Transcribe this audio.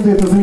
Дамы и это.